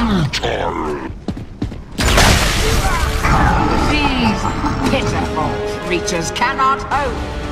These pitiful creatures cannot hope.